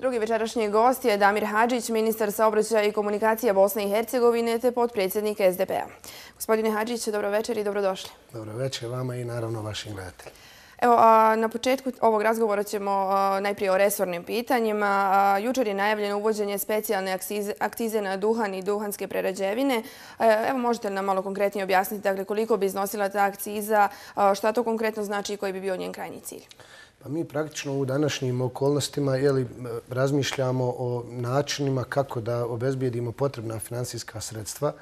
Drugi večerašnji gost je Damir Hadžić, ministar saobraćaja i komunikacija Bosne i Hercegovine te podpredsjednik SDP-a. Gospodine Hadžić, dobro večer i dobrodošli. Dobro večer vama i naravno vašim gledateljima. Evo, na početku ovog razgovora ćemo najprije o resornim pitanjima. Jučer je najavljeno uvođenje specijalne akcize na duhan i duhanske prerađevine. Evo, možete li nam malo konkretnije objasniti dakle, koliko bi iznosila ta akciza, šta to konkretno znači i koji bi bio njen krajnji cilj? Pa mi praktično u današnjim okolnostima jeli, razmišljamo o načinima kako da obezbijedimo potrebna finansijska sredstva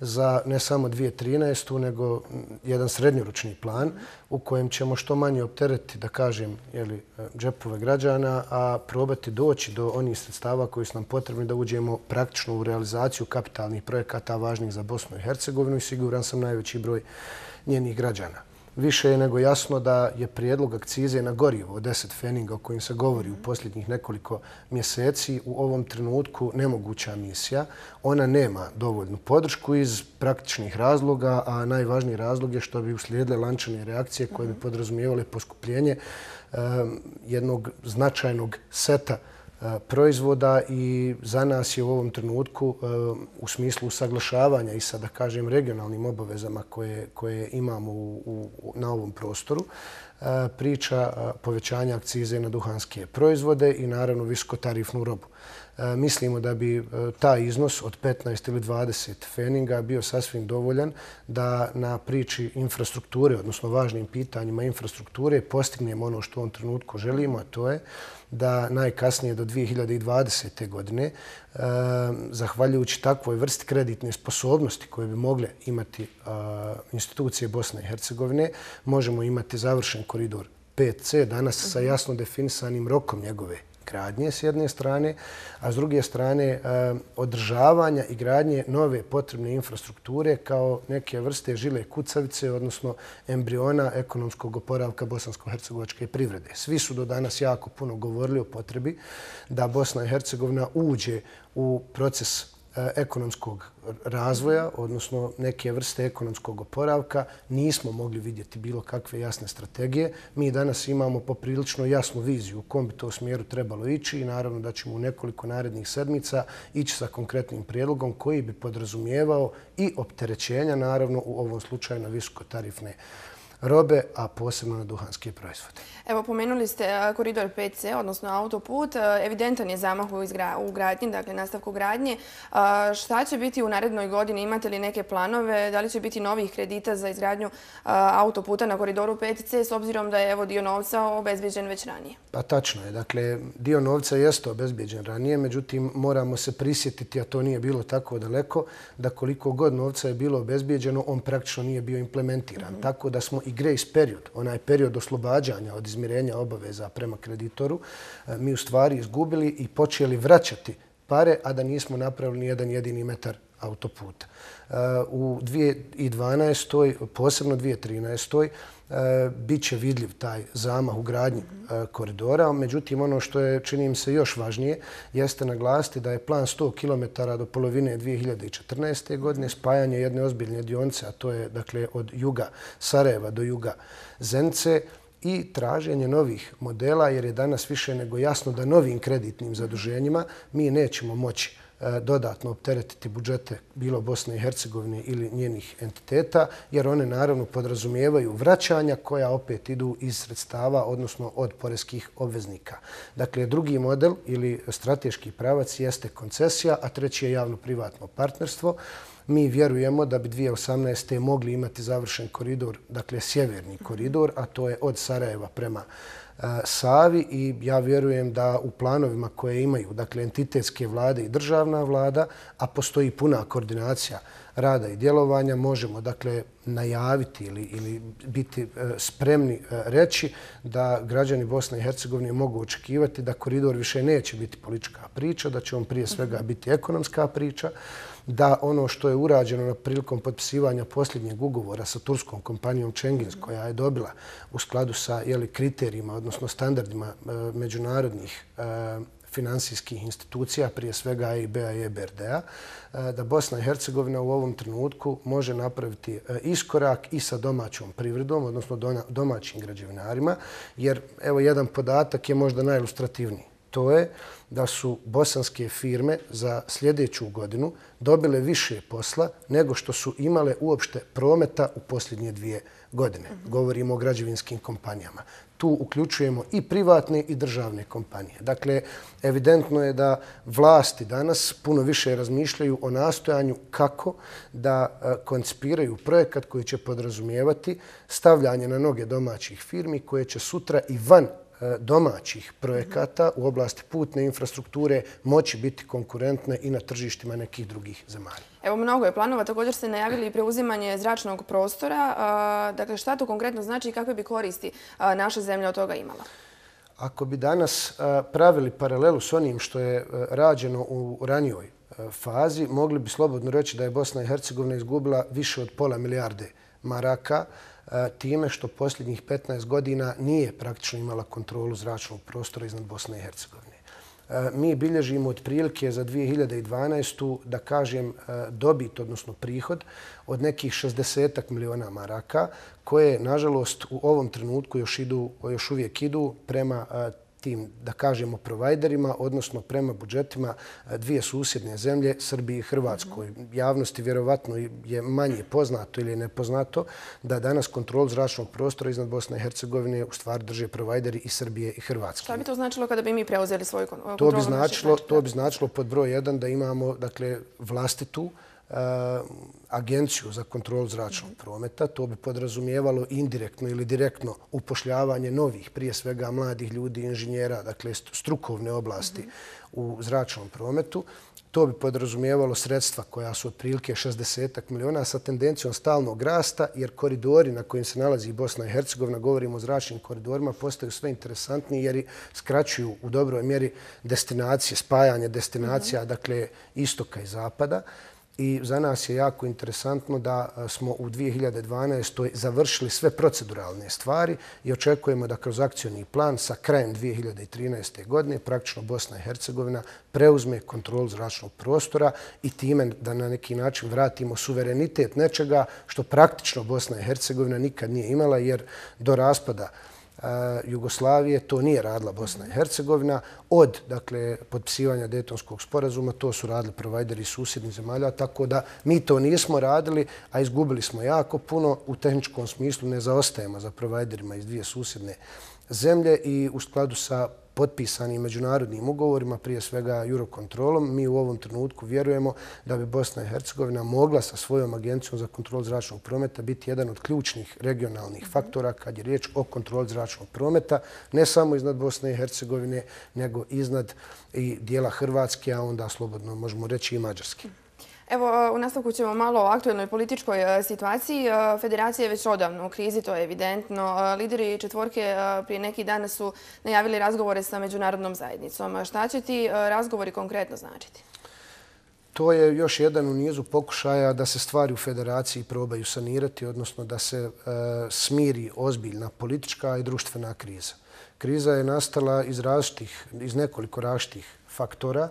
za ne samo 2013. nego jedan srednjoročni plan u kojem ćemo što manje opteretiti, da kažem, jeli, džepove građana, a probati doći do onih sredstava koji su nam potrebni da uđemo praktično u realizaciju kapitalnih projekata važnih za Bosnu i Hercegovinu i siguran sam najveći broj njenih građana više je nego jasno da je prijedlog akcize na gorivo od 10 feninga o kojim se govori u posljednjih nekoliko mjeseci u ovom trenutku nemoguća misija. Ona nema dovoljnu podršku iz praktičnih razloga, a najvažniji razlog je što bi uslijedile lančane reakcije koje bi podrazumijevale poskupljenje eh, jednog značajnog seta E, proizvoda i za nas je u ovom trenutku e, u smislu usaglašavanja i sa, da kažem, regionalnim obavezama koje, koje imamo u, u, na ovom prostoru, e, priča povećanja akcize na duhanske proizvode i naravno viskotarifnu robu. E, mislimo da bi e, taj iznos od 15 ili 20 feninga bio sasvim dovoljan da na priči infrastrukture, odnosno važnim pitanjima infrastrukture, postignemo ono što u ovom trenutku želimo, a to je da najkasnije do 2020. godine, e, zahvaljujući takvoj vrsti kreditne sposobnosti koje bi mogle imati institucije Bosne i Hercegovine, možemo imati završen koridor 5C danas sa jasno definisanim rokom njegove gradnje s jedne strane, a s druge strane eh, održavanja i gradnje nove potrebne infrastrukture kao neke vrste žile kucavice, odnosno embriona ekonomskog oporavka bosansko-hercegovačke privrede. Svi su do danas jako puno govorili o potrebi da Bosna i Hercegovina uđe u proces E, ekonomskog razvoja, odnosno neke vrste ekonomskog oporavka, nismo mogli vidjeti bilo kakve jasne strategije. Mi danas imamo poprilično jasnu viziju u kom bi to smjeru trebalo ići i naravno da ćemo u nekoliko narednih sedmica ići sa konkretnim prijedlogom koji bi podrazumijevao i opterećenja, naravno u ovom slučaju na visokotarifne robe, a posebno na duhanske proizvode. Evo, pomenuli ste koridor 5C, odnosno autoput. Evidentan je zamah u gradnji, dakle nastavku gradnje. Šta će biti u narednoj godini? Imate li neke planove? Da li će biti novih kredita za izgradnju autoputa na koridoru 5C s obzirom da je evo dio novca obezbjeđen već ranije? Pa tačno je. Dakle, dio novca jeste obezbjeđen ranije, međutim moramo se prisjetiti, a to nije bilo tako daleko, da koliko god novca je bilo obezbjeđeno, on praktično nije bio implementiran. Mhm. Tako da smo i grace period, onaj period oslobađanja od izmirenja obaveza prema kreditoru, e, mi u stvari izgubili i počeli vraćati pare, a da nismo napravili jedan jedini metar autoputa. Uh, u 2012. posebno 2013. Uh, bit će vidljiv taj zamah u gradnji uh, koridora. Međutim, ono što je, čini se, još važnije jeste naglasiti da je plan 100 km do polovine 2014. godine spajanje jedne ozbiljne dionce, a to je dakle, od juga Sarajeva do juga Zence, i traženje novih modela, jer je danas više nego jasno da novim kreditnim zaduženjima mi nećemo moći E, dodatno opteretiti budžete bilo Bosne i Hercegovine ili njenih entiteta, jer one naravno podrazumijevaju vraćanja koja opet idu iz sredstava, odnosno od poreskih obveznika. Dakle, drugi model ili strateški pravac jeste koncesija, a treći je javno-privatno partnerstvo. Mi vjerujemo da bi 2018. mogli imati završen koridor, dakle sjeverni koridor, a to je od Sarajeva prema e, E, Savi i ja vjerujem da u planovima koje imaju, dakle entitetske vlade i državna vlada, a postoji puna koordinacija rada i djelovanja, možemo dakle najaviti ili, ili biti e, spremni e, reći da građani Bosne i Hercegovine mogu očekivati da koridor više neće biti politička priča, da će on prije svega biti ekonomska priča, da ono što je urađeno na prilikom potpisivanja posljednjeg ugovora sa turskom kompanijom Čengins, koja je dobila u skladu sa jeli, kriterijima, odnosno standardima e, međunarodnih finansijskih institucija, prije svega EIB-a i EBRD-a, e, e, da Bosna i Hercegovina u ovom trenutku može napraviti e, iskorak i sa domaćom privredom, odnosno domaćim građevinarima, jer evo jedan podatak je možda najilustrativniji. to je da su bosanske firme za sljedeću godinu dobile više posla nego što su imale uopšte prometa u posljednje dvije godine. Govorimo o građevinskim kompanijama. Tu uključujemo i privatne i državne kompanije. Dakle, evidentno je da vlasti danas puno više razmišljaju o nastojanju kako da e, koncipiraju projekat koji će podrazumijevati stavljanje na noge domaćih firmi koje će sutra i van domaćih projekata u oblasti putne infrastrukture moći biti konkurentne i na tržištima nekih drugih zemalja. Evo, mnogo je planova. Također ste najavili i preuzimanje zračnog prostora. Dakle, šta to konkretno znači i kakve bi koristi naša zemlja od toga imala? Ako bi danas pravili paralelu s onim što je rađeno u ranijoj fazi, mogli bi slobodno reći da je Bosna i Hercegovina izgubila više od pola milijarde maraka e, time što posljednjih 15 godina nije praktično imala kontrolu zračnog prostora iznad Bosne i Hercegovine. E, mi bilježimo od prilike za 2012. da kažem e, dobit, odnosno prihod, od nekih 60 miliona maraka, koje, nažalost, u ovom trenutku još, idu, još uvijek idu prema tim, da kažemo, provajderima, odnosno prema budžetima e, dvije susjedne zemlje, Srbiji i Hrvatskoj. Javnosti vjerovatno je manje poznato ili nepoznato da danas kontrol zračnog prostora iznad Bosne i Hercegovine u stvari drže provajderi i Srbije i Hrvatske. Šta bi to značilo kada bi mi preuzeli svoju kontrolu? To bi značilo, to bi značilo pod broj jedan da imamo dakle, vlastitu Eh, agenciju za kontrolu zračnog prometa. To bi podrazumijevalo indirektno ili direktno upošljavanje novih, prije svega mladih ljudi, inženjera, dakle strukovne oblasti u zračnom prometu. To bi podrazumijevalo sredstva koja su otprilike 60 miliona sa tendencijom stalnog rasta, jer koridori na kojim se nalazi Bosna i Hercegovina, govorimo o zračnim koridorima, postaju sve interesantniji jer skraćuju u dobroj mjeri destinacije, spajanje destinacija, dakle istoka i zapada. I za nas je jako interesantno da e, smo u 2012. završili sve proceduralne stvari i očekujemo da kroz akcijni plan sa krajem 2013. godine praktično Bosna i Hercegovina preuzme kontrol zračnog prostora i time da na neki način vratimo suverenitet nečega što praktično Bosna i Hercegovina nikad nije imala jer do raspada Jugoslavije, to nije radila Bosna i Hercegovina. Od dakle, potpisivanja detonskog sporazuma to su radili provajderi susjednih zemalja, tako da mi to nismo radili, a izgubili smo jako puno. U tehničkom smislu ne zaostajemo za provajderima iz dvije susjedne zemlje i u skladu sa potpisanim međunarodnim ugovorima, prije svega Eurocontrolom, mi u ovom trenutku vjerujemo da bi Bosna i Hercegovina mogla sa svojom agencijom za kontrol zračnog prometa biti jedan od ključnih regionalnih faktora kad je riječ o kontroli zračnog prometa, ne samo iznad Bosne i Hercegovine, nego iznad i dijela Hrvatske, a onda slobodno možemo reći i Mađarske. Evo, e, u nastavku ćemo malo o aktualnoj političkoj e, situaciji. E, federacija je već odavno u krizi, to je evidentno. Lideri četvorke prije neki dana su najavili razgovore sa međunarodnom zajednicom. Šta će ti razgovori konkretno značiti? To je još jedan u nizu pokušaja da se stvari u federaciji probaju sanirati, odnosno da se smiri ozbiljna politička i društvena kriza. Kriza je nastala iz, iz nekoliko različitih faktora.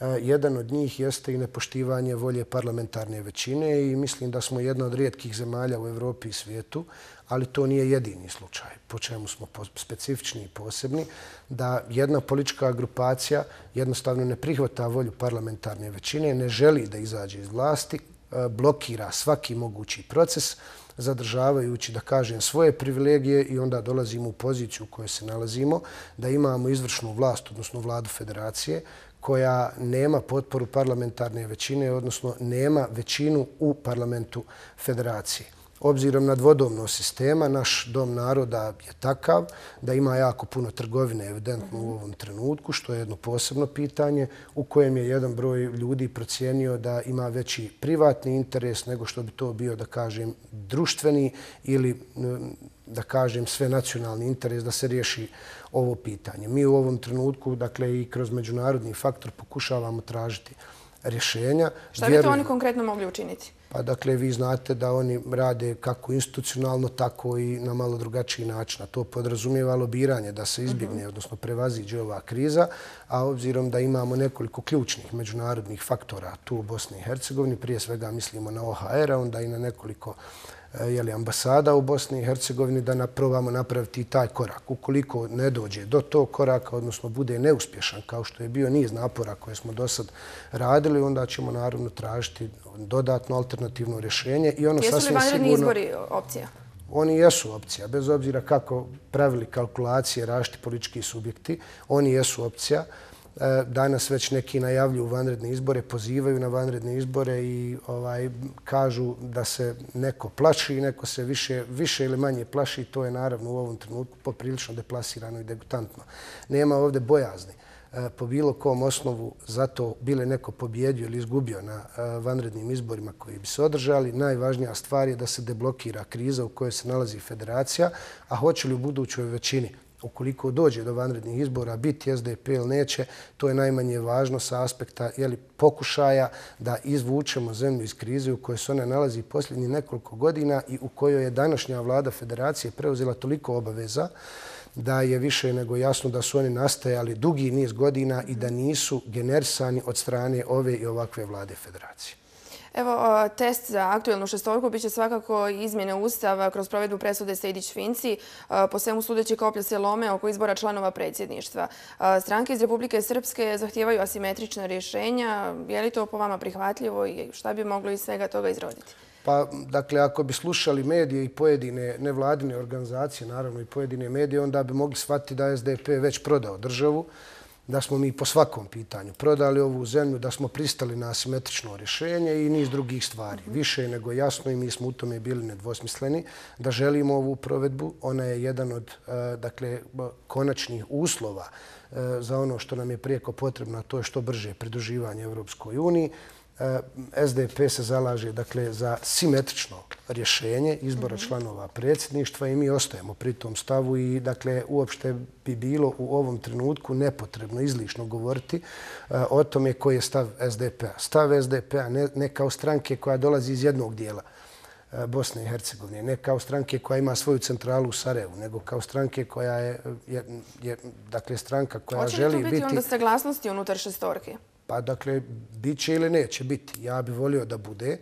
E, jedan od njih jeste i nepoštivanje volje parlamentarne većine i mislim da smo jedna od rijetkih zemalja u Evropi i svijetu, ali to nije jedini slučaj, po čemu smo specifični i posebni, da jedna politička grupacija jednostavno ne prihvata volju parlamentarne većine, ne želi da izađe iz vlasti, e, blokira svaki mogući proces, zadržavajući, da kažem, svoje privilegije i onda dolazimo u poziciju u kojoj se nalazimo, da imamo izvršnu vlast, odnosno vladu federacije, koja nema potporu parlamentarne većine, odnosno nema većinu u parlamentu federacije. Obzirom na dvodomno sistema, naš dom naroda je takav da ima jako puno trgovine evidentno u ovom trenutku, što je jedno posebno pitanje u kojem je jedan broj ljudi procijenio da ima veći privatni interes nego što bi to bio, da kažem, društveni ili, da kažem, sve nacionalni interes da se riješi ovo pitanje. Mi u ovom trenutku, dakle i kroz međunarodni faktor, pokušavamo tražiti rješenja. Šta bi to oni konkretno mogli učiniti? Pa dakle, vi znate da oni rade kako institucionalno, tako i na malo drugačiji način. A to podrazumijeva lobiranje da se izbjegne, mhm. odnosno prevaziđe ova kriza. A obzirom da imamo nekoliko ključnih međunarodnih faktora tu u Bosni i Hercegovini, prije svega mislimo na OHR, onda i na nekoliko jeli, ambasada u Bosni i Hercegovini da naprobamo napraviti i taj korak. Ukoliko ne dođe do tog koraka, odnosno bude neuspješan, kao što je bio niz napora koje smo do sad radili, onda ćemo naravno tražiti dodatno alternativno rješenje. I ono Jesu li vanredni izbori opcija? Oni jesu opcija, bez obzira kako pravili kalkulacije rašti politički subjekti, oni jesu opcija. E, danas već neki najavljuju vanredne izbore, pozivaju na vanredne izbore i ovaj kažu da se neko plaši i neko se više, više ili manje plaši. To je naravno u ovom trenutku poprilično deplasirano i degutantno. Nema ovde bojazni E, po bilo kom osnovu zato bile neko pobjedio ili izgubio na e, vanrednim izborima koji bi se održali. Najvažnija stvar je da se deblokira kriza u kojoj se nalazi federacija, a hoće li u budućoj većini ukoliko dođe do vanrednih izbora, biti SDP ili neće, to je najmanje važno sa aspekta jeli, pokušaja da izvučemo zemlju iz krize u kojoj se ona nalazi posljednjih nekoliko godina i u kojoj je današnja vlada federacije preuzela toliko obaveza da je više nego jasno da su oni nastajali dugi niz godina i da nisu generisani od strane ove i ovakve vlade federacije. Evo, test za aktuelnu šestorku biće svakako izmjene ustava kroz provedbu presude Sejdić-Finci. Po svemu sudeći koplja se lome oko izbora članova predsjedništva. Stranke iz Republike Srpske zahtijevaju asimetrična rješenja. Je li to po vama prihvatljivo i šta bi moglo iz svega toga izroditi? Pa, dakle, ako bi slušali medije i pojedine nevladine organizacije, naravno i pojedine medije, onda bi mogli shvatiti da SDP već prodao državu da smo mi po svakom pitanju prodali ovu zemlju, da smo pristali na asimetrično rješenje i niz drugih stvari. Više je nego jasno i mi smo u tome bili nedvosmisleni da želimo ovu provedbu. Ona je jedan od e, dakle, konačnih uslova e, za ono što nam je prijeko potrebno, a to je što brže pridruživanje Evropskoj uniji. E, SDP se zalaže dakle, za simetrično rješenje izbora mhm. članova predsjedništva i mi ostajemo pri tom stavu i dakle, uopšte bi bilo u ovom trenutku nepotrebno izlišno govoriti e, o tome koji je stav SDP-a. Stav SDP-a ne, ne kao stranke koja dolazi iz jednog dijela e, Bosne i Hercegovine, ne kao stranke koja ima svoju centralu u Sarajevu, nego kao stranke koja je, je, je dakle, stranka koja želi biti... Hoće li tu biti onda saglasnosti unutar šestorke? Pa dakle, bit će ili neće biti. Ja bih volio da bude, eh,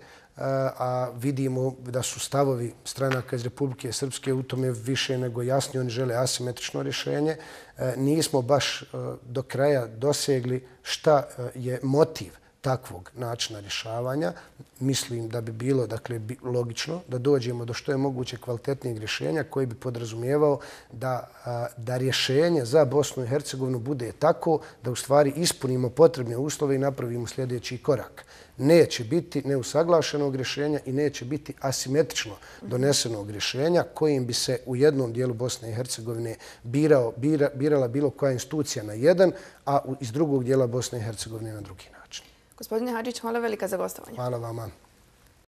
a vidimo da su stavovi stranaka iz Republike Srpske u tome više nego jasni. Oni žele asimetrično rješenje. Eh, nismo baš eh, do kraja dosegli šta je motiv takvog načina rješavanja. Mislim da bi bilo dakle, logično da dođemo do što je moguće kvalitetnijeg rješenja koji bi podrazumijevao da, da rješenje za Bosnu i Hercegovinu bude tako da u stvari ispunimo potrebne uslove i napravimo sljedeći korak. Neće biti neusaglašenog rješenja i neće biti asimetrično donesenog rješenja kojim bi se u jednom dijelu Bosne i Hercegovine birao, bira, birala bilo koja institucija na jedan, a iz drugog dijela Bosne i Hercegovine na drugi način. Gospodine Hadžić, hvala velika za gostovanje. Hvala vama.